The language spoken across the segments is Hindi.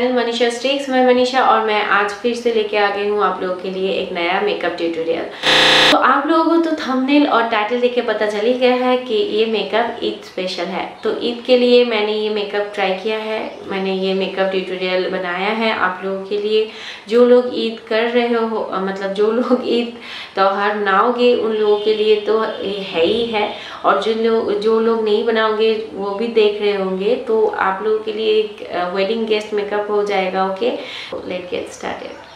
चैनल मनीषा स्टेक्स, मैं मनीषा और मैं आज फिर से लेके आ गई हूँ आप लोगों के लिए एक नया मेकअप ट्यूटोरियल तो आप लोगों को तो थंबनेल और टाइटल देख के पता चल ही गया है कि ये मेकअप ईद स्पेशल है। तो ईद के लिए मैंने ये मेकअप ट्राई किया है। मैंने ये मेकअप ट्यूटोरियल बनाया है आप लोगों के लिए। जो लोग ईद कर रहे हो मतलब जो लोग ईद त्यौहार मनाओगे, उन लोगों के लिए तो है ही है। और जिन लोग जो लोग नहीं बनाओगे, वो भी देख रहे होंगे। तो आप लोगों के लिए एक वेडिंग गेस्ट मेकअप हो जाएगा ओके लेट गेट स्टार्टेड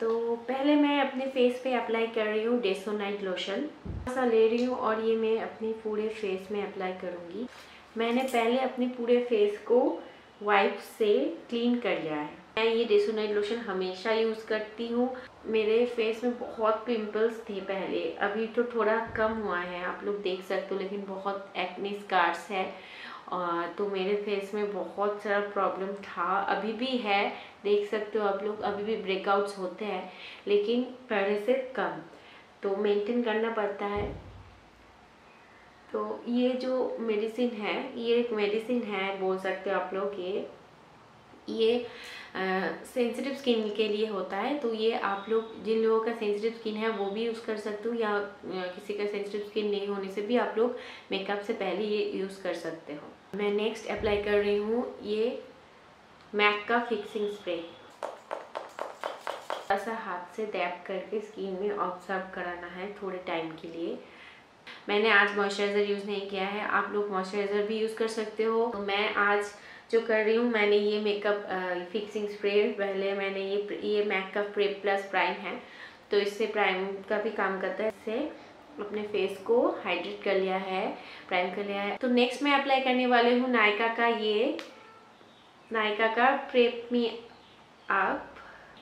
तो पहले मैं अपने फेस पे अप्लाई कर रही हूँ डेसो नाइट लोशन सा ले रही हूँ और ये मैं अपने पूरे फेस में अप्लाई करूँगी। मैंने पहले अपने पूरे फेस को वाइप से क्लीन कर लिया है। मैं ये डेसो नाइट लोशन हमेशा यूज़ करती हूँ। मेरे फेस में बहुत पिंपल्स थे पहले। अभी तो थोड़ा कम हुआ है, आप लोग देख सकते हो, लेकिन बहुत एक्ने स्कार्स है। तो मेरे फेस में बहुत सारा प्रॉब्लम था। अभी भी है, देख सकते हो आप लोग, अभी भी ब्रेकआउट्स होते हैं, लेकिन पहले से कम। तो मेंटेन करना पड़ता है। तो ये जो मेडिसिन है, ये एक मेडिसिन है, बोल सकते हो आप लोग ये। ये सेंसिटिव स्किन के लिए होता है तो ये आप लोग, जिन लोगों का सेंसिटिव स्किन है, वो भी यूज़ कर सकते हो, या किसी का सेंसिटिव स्किन नहीं होने से भी आप लोग मेकअप से पहले ये यूज़ कर सकते हो। मैं नेक्स्ट अप्लाई कर रही हूँ, ये मैक का फिक्सिंग स्प्रे ऐसा हाथ से डैप करके स्किन में ऑब्ज़र्व कराना है, थोड़े टाइम के लिए। मैंने आज मॉइस्चराइज़र यूज़ नहीं किया है, आप लोग मॉइस्चराइज़र भी यूज़ कर सकते हो। तो मैं आज जो कर रही हूँ, मैंने ये मेकअप फिक्सिंग स्प्रे पहले मैंने ये ये मैक का प्रे प्लस प्राइम है। तो इससे प्राइम का भी काम करता है। इससे अपने फेस को हाइड्रेट कर लिया है प्राइम कर लिया है। तो नेक्स्ट मैं अप्लाई करने वाली हूँ नायका का ये, नायका का प्रेप मी आप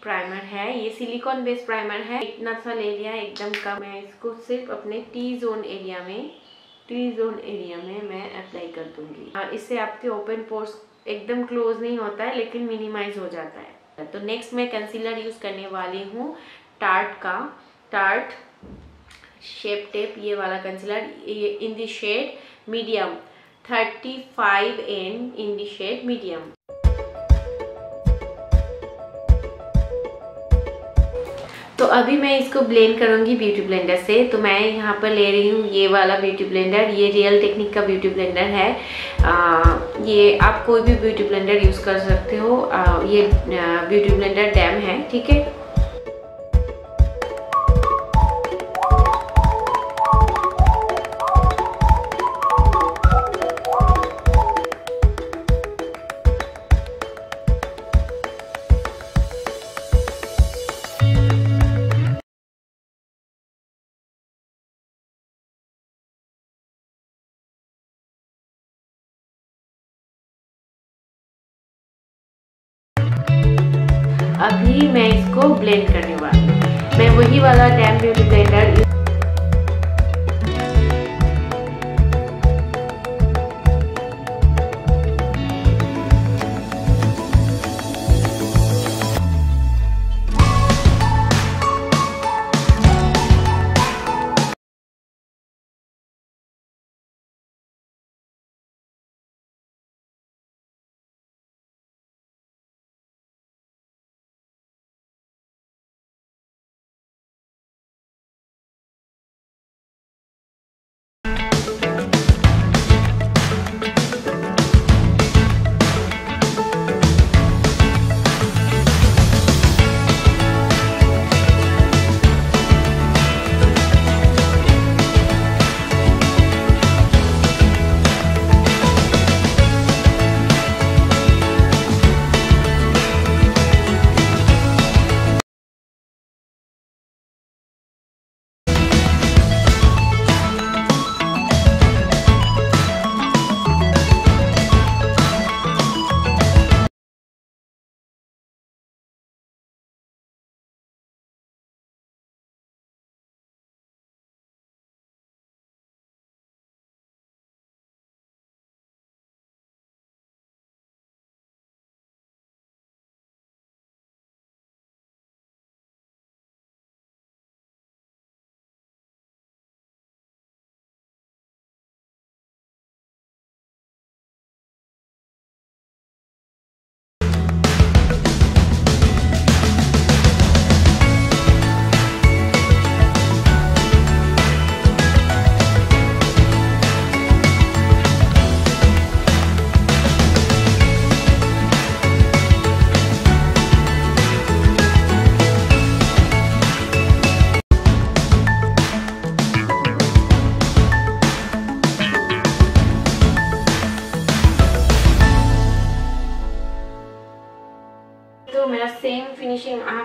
प्राइमर है। ये सिलिकॉन बेस्ड प्राइमर है। इतना सा ले लिया एकदम कम है। इसको सिर्फ़ अपने टी जोन एरिया में टी जोन एरिया में मैं अप्लाई कर दूँगी। इससे आपके ओपन पोर्स एकदम क्लोज नहीं होता है लेकिन मिनिमाइज हो जाता है। तो नेक्स्ट मैं कंसीलर यूज़ करने वाली हूँ टार्ट का। टार्ट शेप टेप ये वाला concealer in the shade medium thirty five N in the shade medium तो अभी मैं इसको ब्लेंड करूँगी ब्यूटी ब्लेंडर से। तो मैं यहाँ पर ले रही हूँ ये वाला ब्यूटी ब्लेंडर ये रियल टेक्निक का ब्यूटी ब्लेंडर है। आ, ये आप कोई भी ब्यूटी ब्लेंडर यूज़ कर सकते हो। ये ब्यूटी ब्लेंडर डैम है, ठीक है? अभी मैं इसको ब्लेंड करने वाली हूँ। मैं वही वाला डैम ब्यूटी ब्लेंडर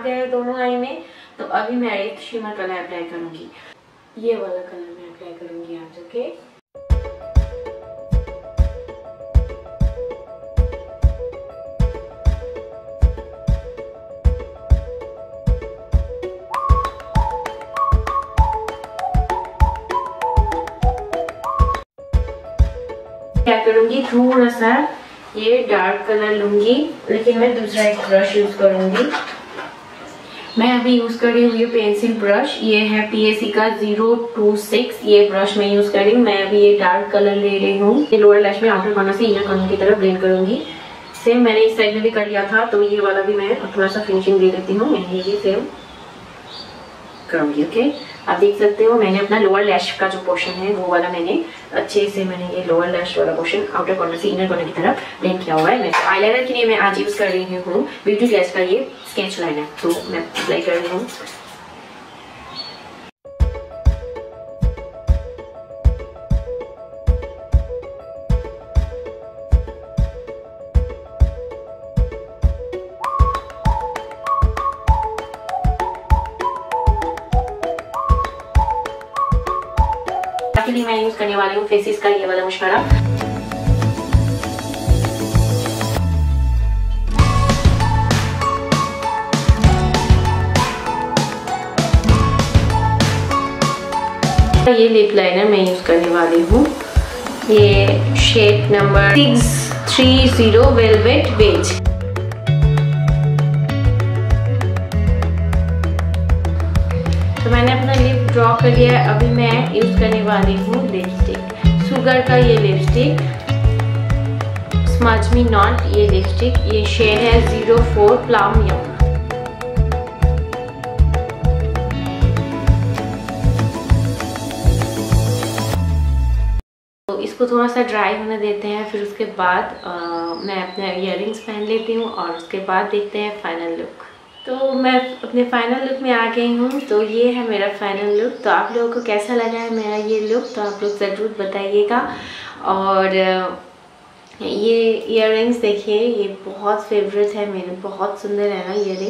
गया दोनों आई में तो अभी मैं एक शिमर कलर अप्लाई करूँगी। ये वाला कलर मैं अप्लाई करूँगी आज ओके क्या करूँगी थोड़ा सा, ये डार्क कलर लूँगी, लेकिन मैं दूसरा एक ब्रश यूज़ करूँगी। मैं अभी यूज़ कर रही हूँ ये पेंसिल ब्रश ये है पीएसी का ज़ीरो टू सिक्स ये ब्रश मैं यूज़ कर रही हूँ। मैं अभी ये डार्क कलर ले रही हूँ। ये लोअर लैश में आउटर कॉर्नर से इनर कॉर्नर की तरफ़ ब्लेंड करूँगी। सेम मैंने इस साइड में भी कर लिया था तो ये वाला भी मैं थोड़ा सा फिनिशिंग दे देती हूँ। मैं ये सेम करूँगी ओके आप देख सकते हो, मैंने अपना लोअर लैश का जो पोर्शन है, वो वाला मैंने अच्छे से मैंने ये लोअर लैश वाला पोर्शन आउटर कॉर्नर से इनर कॉर्नर की तरफ़ ब्लेंड किया हुआ है। मैं आईलाइनर के लिए मैं आज यूज़ कर रही हूँ ब्यूटी ग्लैस का ये स्केच लाइनर तो मैं अप्लाई कर रही हूँ। लिए मैं यूज़ करने वाली हूँ फेसिस का ये वाला मुश्करा ये लिप लाइनर मैं यूज़ करने वाली हूँ। ये shade number six three zero velvet beige draw कर लिया है। अभी मैं यूज़ करने वाली हूँ लिपस्टिक सुगर का ये लिपस्टिक स्मच मी नॉट ये लिपस्टिक ये शेड है ज़ीरो फोर प्लाम यम इसको थोड़ा सा ड्राई होने देते हैं फिर उसके बाद आ, मैं अपने इयर पहन लेती हूँ और उसके बाद देखते हैं फाइनल लुक तो मैं अपने फाइनल लुक में आ गई हूँ तो ये है मेरा फाइनल लुक तो आप लोगों को कैसा लगा है मेरा ये लुक तो आप लोग ज़रूर बताइएगा। और ये इयर देखिए, ये बहुत फेवरेट है मेरे, बहुत सुंदर है ना इयर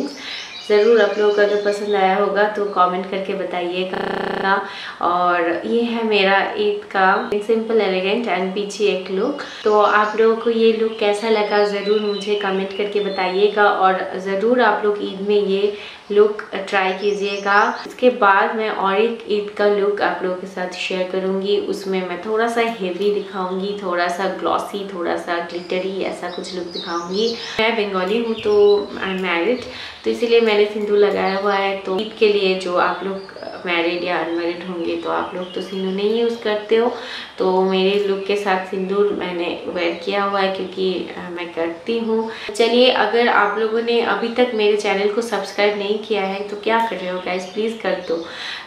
ज़रूर आप लोगों को अगर पसंद आया होगा तो कमेंट करके बताइएगा। और ये है मेरा ईद का सिंपल एलिगेंट एंड पीछे एक लुक तो आप लोगों को ये लुक कैसा लगा ज़रूर मुझे कमेंट करके बताइएगा और ज़रूर आप लोग ईद में ये लुक ट्राई कीजिएगा। इसके बाद मैं और एक ईद का लुक आप लोगों के साथ शेयर करूँगी। उसमें मैं थोड़ा सा हेवी दिखाऊँगी थोड़ा सा ग्लॉसी थोड़ा सा ग्लिटरी ऐसा कुछ लुक दिखाऊँगी। मैं बंगाली हूँ तो आई मैरिड तो इसीलिए मैंने सिंदूर लगाया हुआ है तो ईद के लिए जो आप लोग मैरिड या अनमेरिड होंगे तो आप लोग तो सिंदूर नहीं यूज़ करते हो। तो मेरे लुक के साथ सिंदूर मैंने वेयर किया हुआ है क्योंकि मैं करती हूँ। चलिए, अगर आप लोगों ने अभी तक मेरे चैनल को सब्सक्राइब नहीं किया है तो क्या कर रहे हो गाइज़ प्लीज़ कर दो।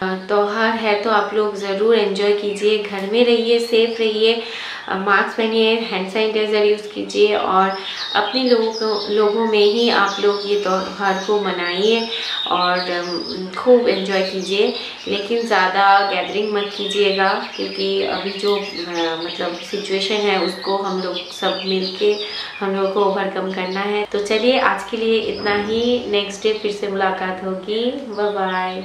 त्यौहार तो है तो आप लोग ज़रूर एंजॉय कीजिए, घर में रहिए सेफ़ रहिए मास्क पहनिए हैंड सैनिटाइज़र यूज़ कीजिए और अपने लोगों को लोगों में ही आप लोग ये त्यौहार को मनाइए और खूब एंजॉय कीजिए। लेकिन ज़्यादा गैदरिंग मत कीजिएगा, क्योंकि अभी जो मतलब सिचुएशन है, उसको हम लोग सब मिल के हम लोगों को ओवरकम करना है। तो चलिए, आज के लिए इतना ही। नेक्स्ट डे फिर से मुलाकात होगी। बाय